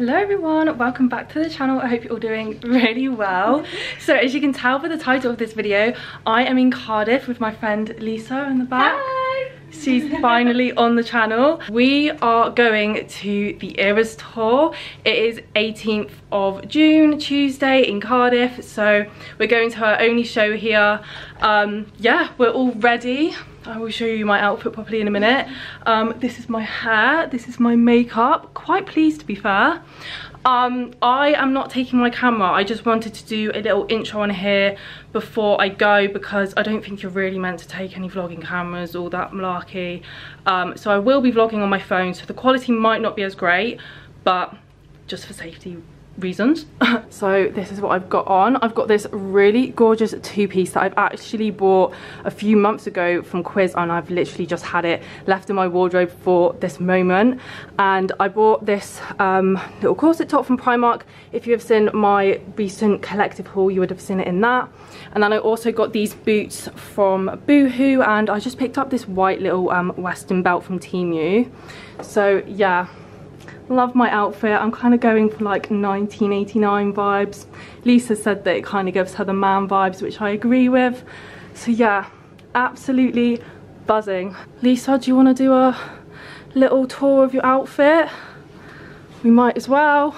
Hello everyone, welcome back to the channel. I hope you're all doing really well. so as you can tell by the title of this video, I am in Cardiff with my friend Lisa in the back. Hi. She's finally on the channel. We are going to the Eras tour. It is 18th of June, Tuesday in Cardiff. So we're going to our only show here. Um, yeah, we're all ready. I will show you my outfit properly in a minute. Um, this is my hair, this is my makeup. Quite pleased to be fair. Um, I am not taking my camera. I just wanted to do a little intro on here before I go because I don't think you're really meant to take any vlogging cameras or that malarkey. Um, so I will be vlogging on my phone so the quality might not be as great but just for safety reasons. so this is what I've got on. I've got this really gorgeous two-piece that I've actually bought a few months ago from Quiz and I've literally just had it left in my wardrobe for this moment. And I bought this um, little corset top from Primark. If you have seen my recent collective haul, you would have seen it in that. And then I also got these boots from Boohoo and I just picked up this white little um, western belt from Temu. So yeah, love my outfit. I'm kind of going for like 1989 vibes. Lisa said that it kind of gives her the man vibes which i agree with. So yeah absolutely buzzing. Lisa do you want to do a little tour of your outfit? We might as well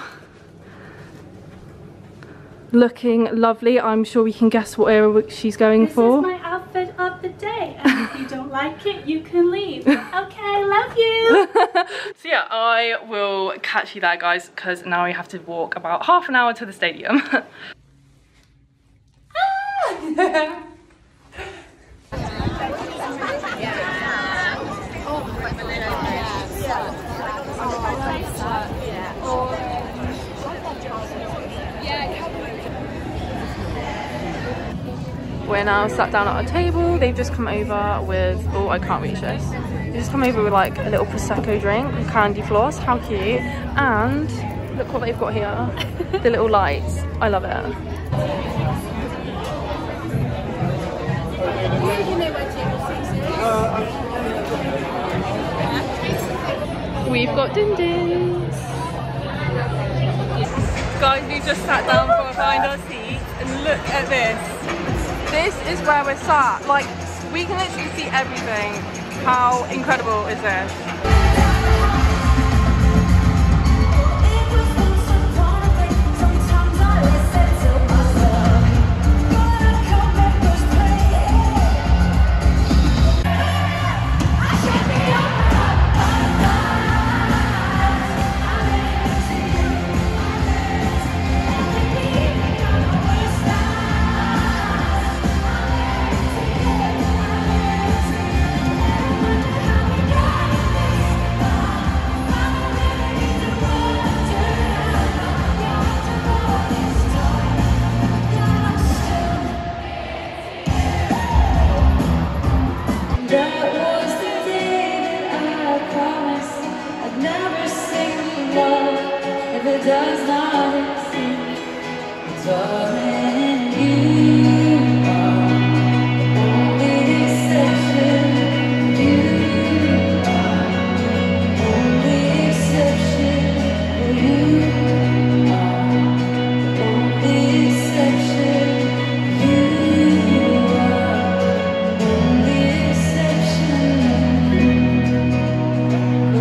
looking lovely i'm sure we can guess what era she's going this for. This is my outfit of the day and if you don't like it you can leave. Okay love you. So yeah i will catch you there guys because now we have to walk about half an hour to the stadium ah! We're now sat down at our table. They've just come over with, oh, I can't reach this. They just come over with like a little Prosecco drink, candy floss, how cute. And look what they've got here, the little lights. I love it. We've got din dins. Guys, we just sat down for a find our seat and look at this. This is where we're sat. Like, we can literally see everything. How incredible is this?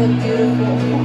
Look beautiful.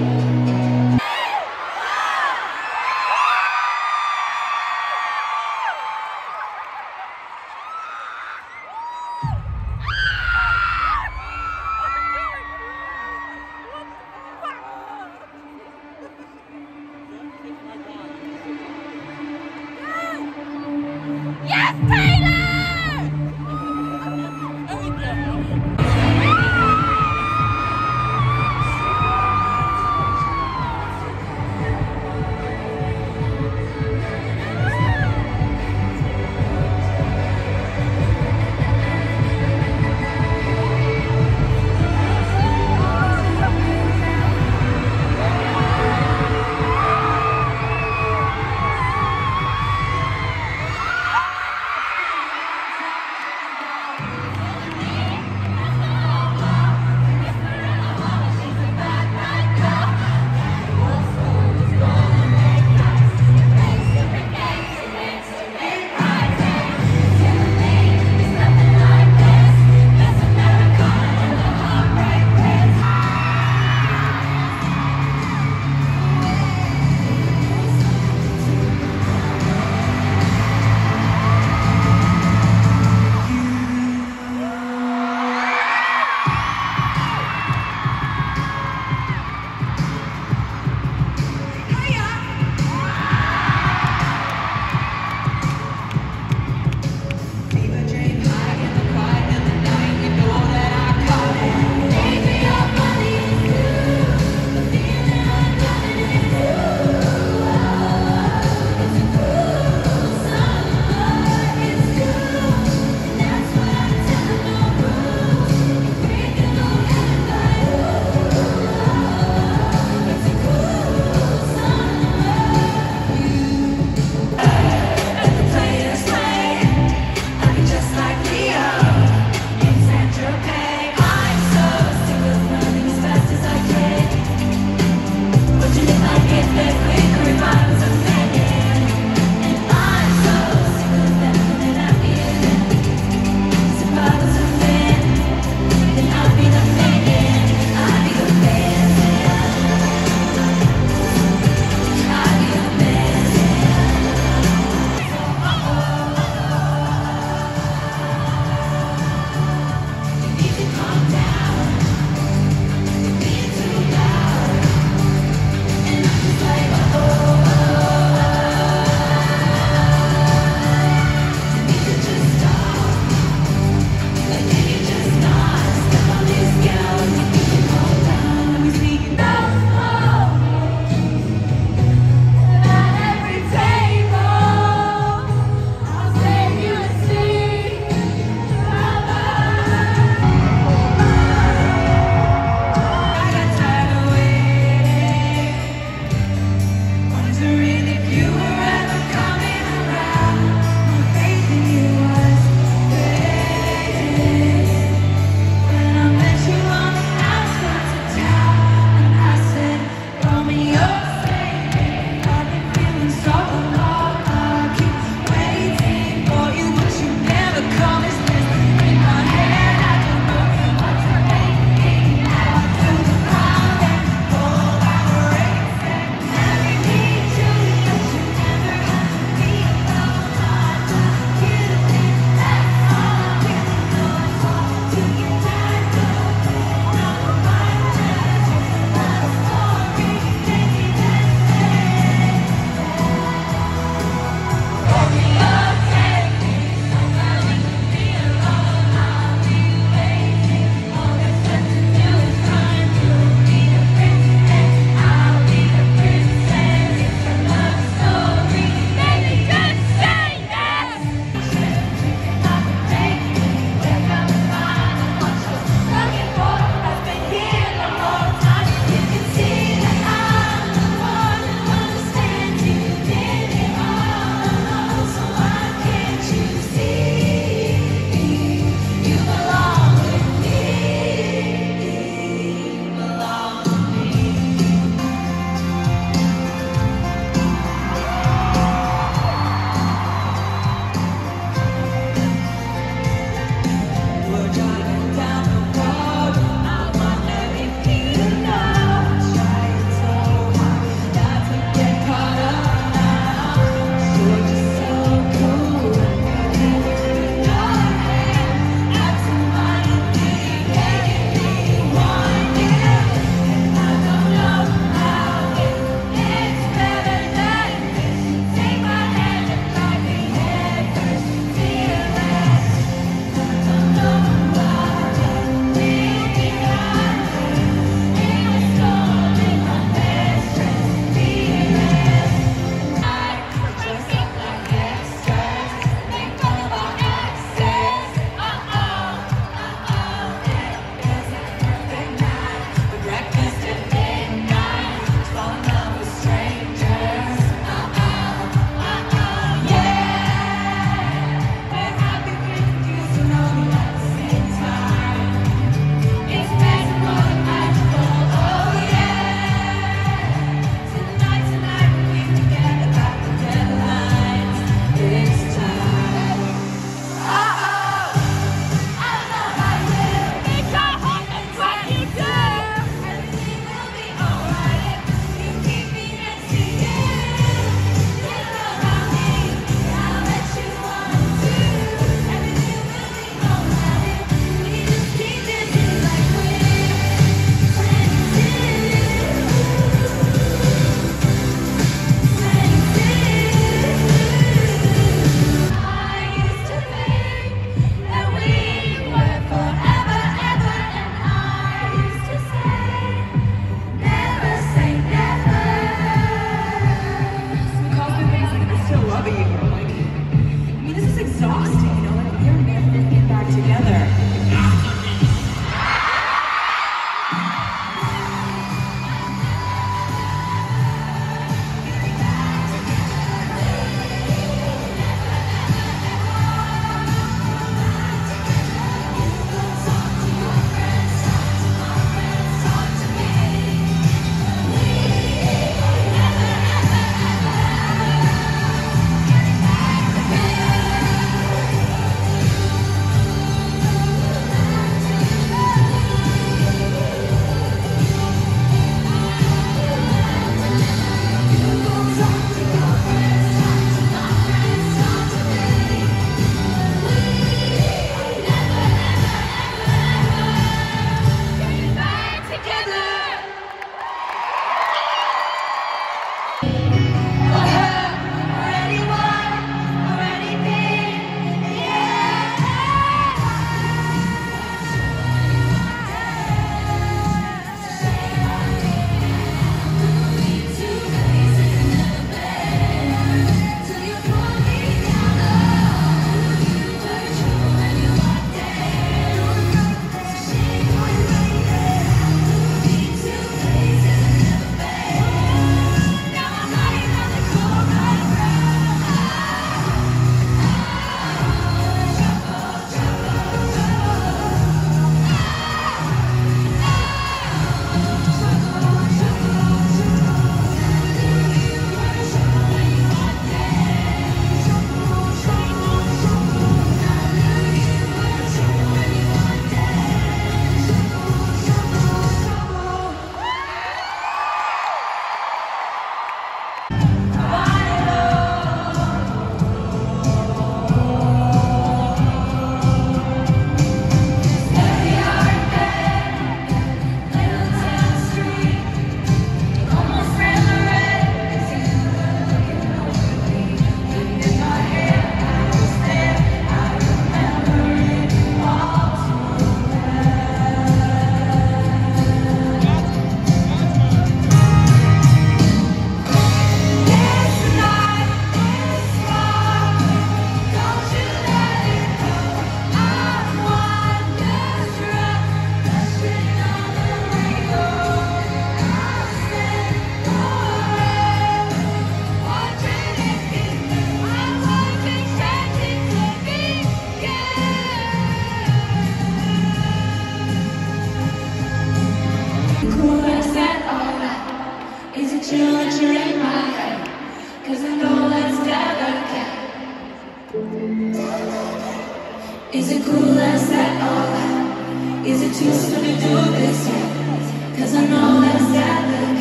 Is it cool as that all? Is it too soon to do this yet? Cause I know that's that look.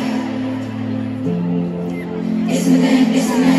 Isn't it, isn't it?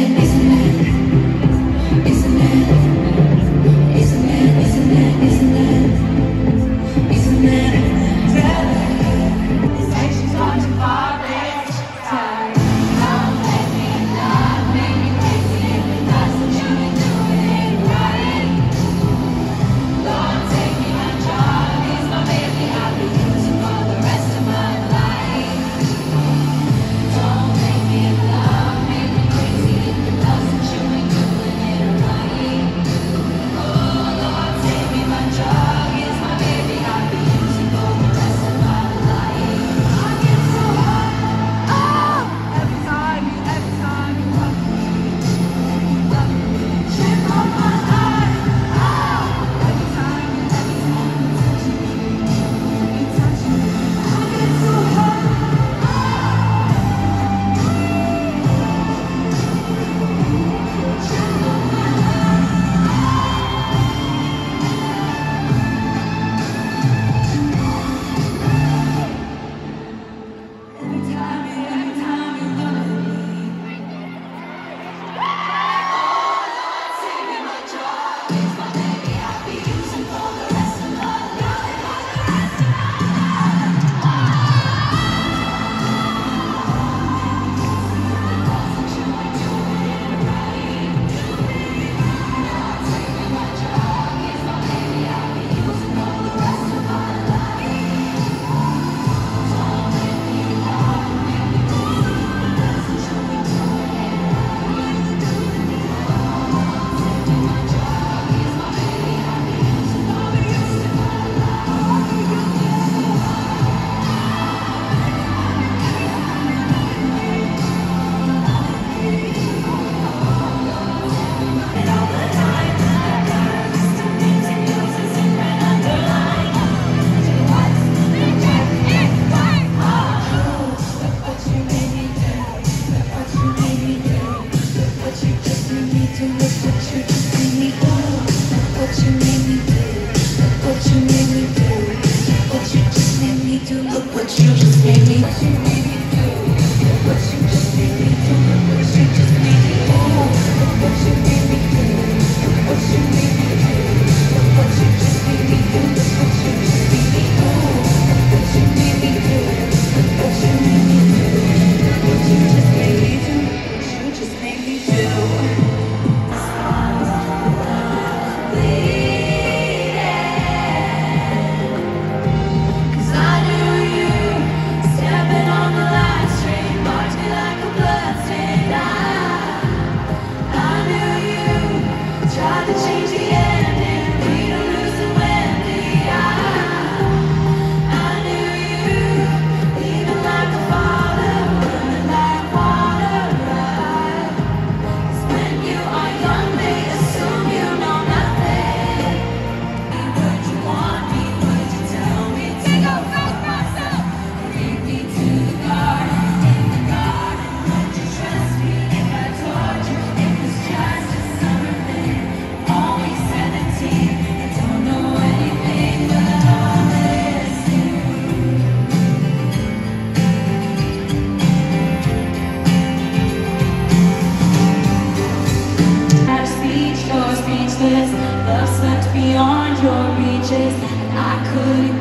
beyond your reaches, and I couldn't.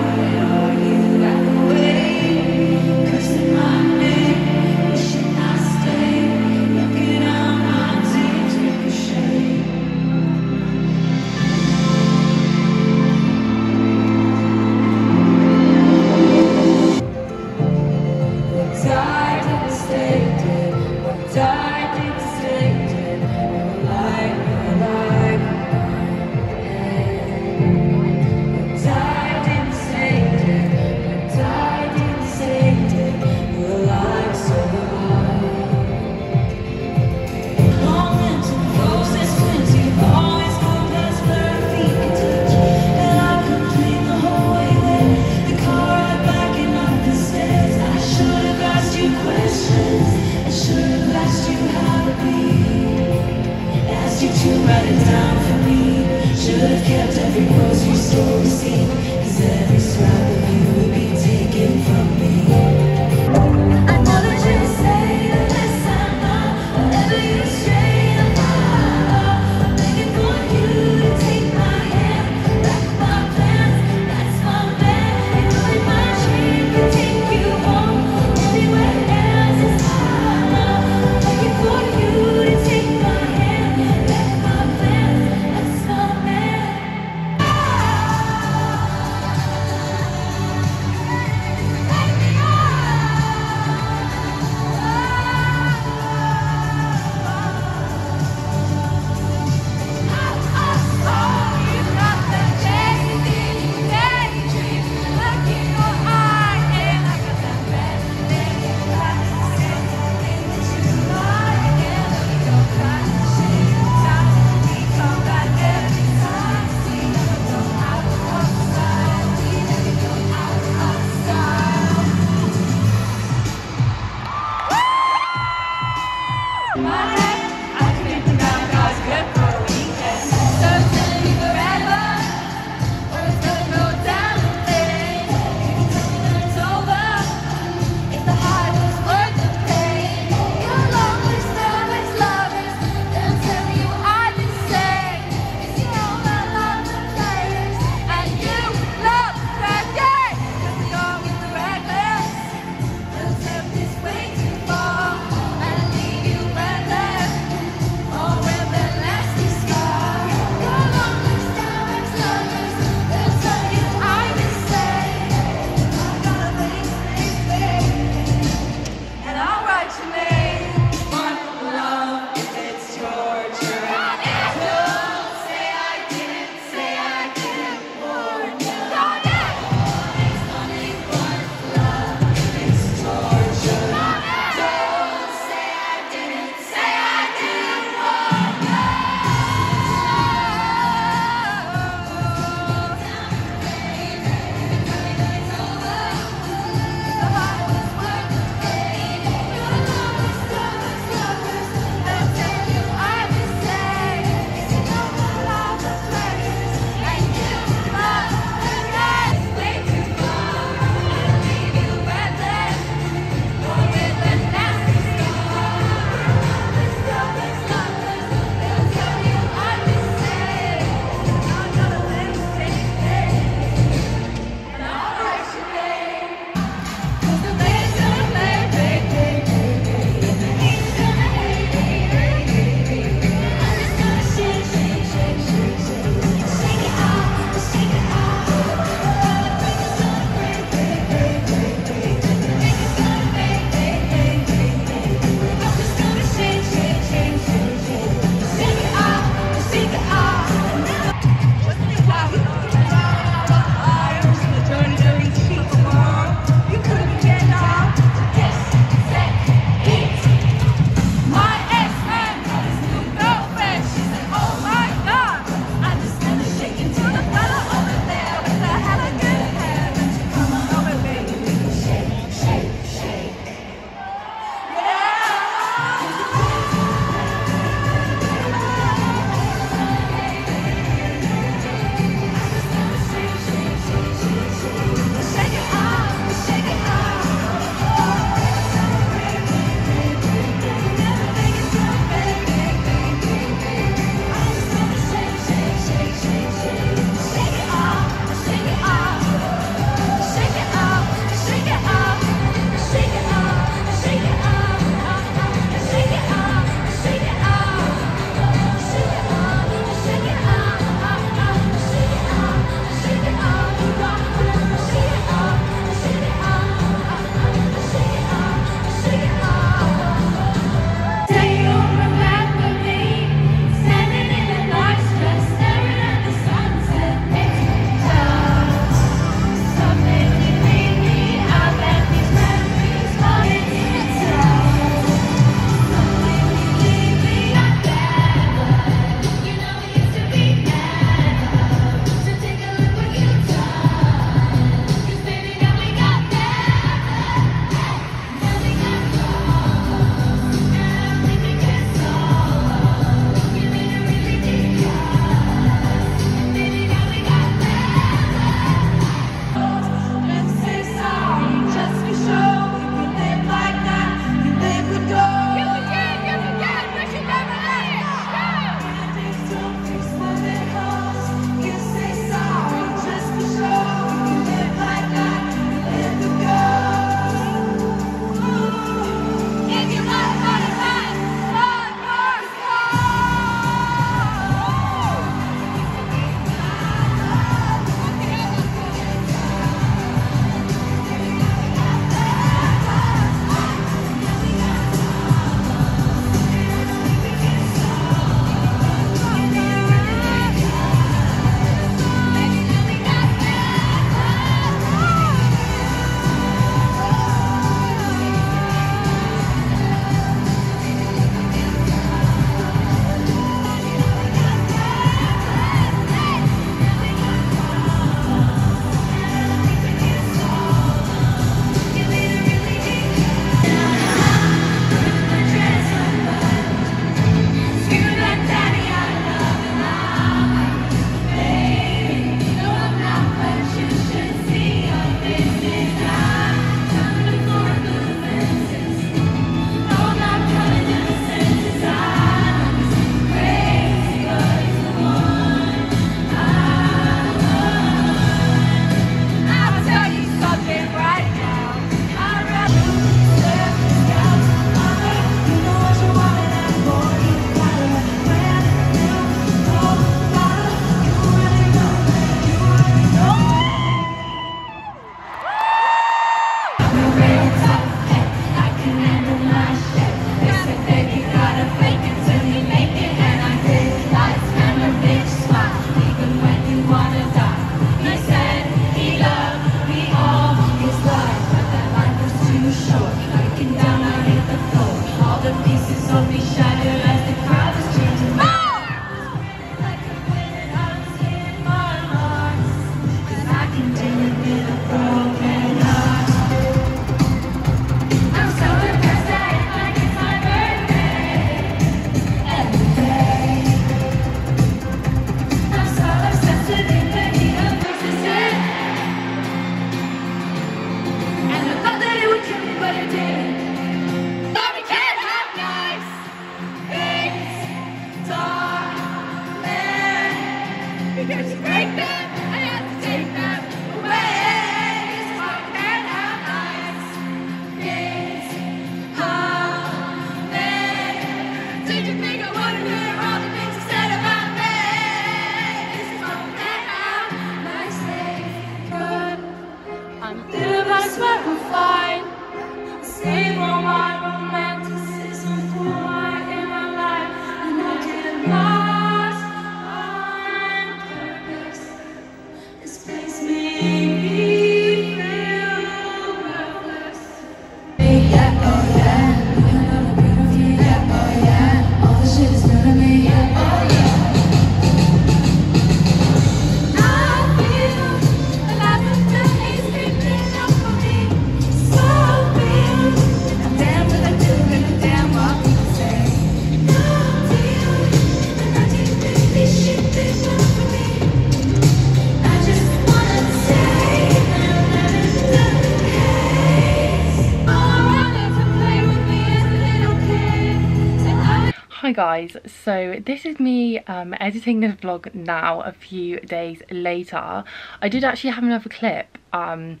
Guys, so this is me um, editing this vlog now a few days later. I did actually have another clip um,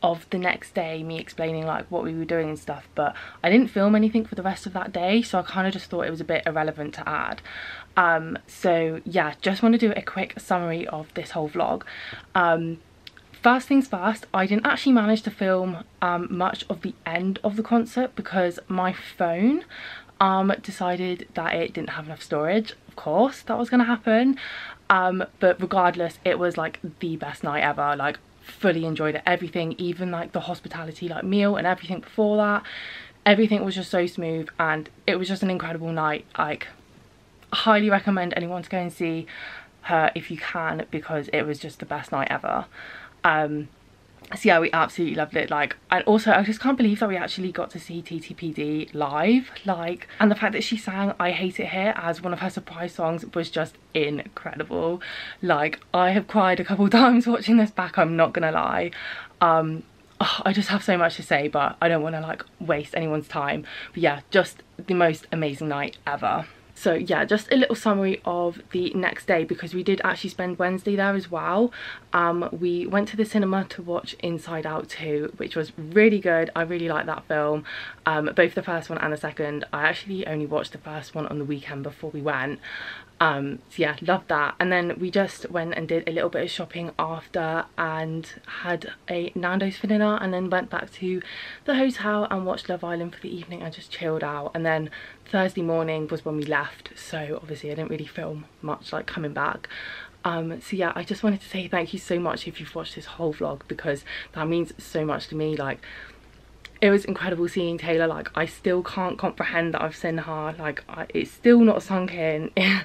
of the next day, me explaining like what we were doing and stuff, but I didn't film anything for the rest of that day, so I kind of just thought it was a bit irrelevant to add. Um, so yeah, just want to do a quick summary of this whole vlog. Um, First things first, I didn't actually manage to film um, much of the end of the concert because my phone um, decided that it didn't have enough storage. Of course, that was going to happen. Um, but regardless, it was like the best night ever. Like fully enjoyed it. Everything, even like the hospitality, like meal and everything before that. Everything was just so smooth and it was just an incredible night. Like highly recommend anyone to go and see her if you can because it was just the best night ever um so yeah we absolutely loved it. Like and also i just can't believe that we actually got to see ttpd live. Like and the fact that she sang i hate it here as one of her surprise songs was just incredible. Like i have cried a couple times watching this back i'm not gonna lie. Um oh, I just have so much to say but I don't want to like waste anyone's time. But yeah just the most amazing night ever so yeah just a little summary of the next day because we did actually spend Wednesday there as well. Um we went to the cinema to watch Inside Out 2 which was really good. I really liked that film. Um both the first one and the second. I actually only watched the first one on the weekend before we went. Um so yeah loved that. And then we just went and did a little bit of shopping after and had a Nando's for dinner and then went back to the hotel and watched Love Island for the evening and just chilled out. And then Thursday morning was when we left so obviously I didn't really film much like coming back. Um so yeah I just wanted to say thank you so much if you've watched this whole vlog because that means so much to me. Like it was incredible seeing Taylor. Like I still can't comprehend that I've seen her. Like I, it's still not sunk in.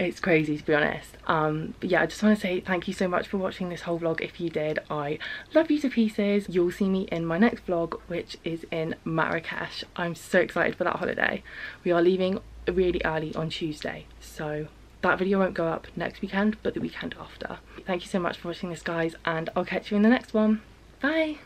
It's crazy to be honest. Um but yeah I just want to say thank you so much for watching this whole vlog. If you did I love you to pieces. You'll see me in my next vlog which is in Marrakesh. I'm so excited for that holiday. We are leaving really early on Tuesday. So that video won't go up next weekend but the weekend after. Thank you so much for watching this guys and I'll catch you in the next one. Bye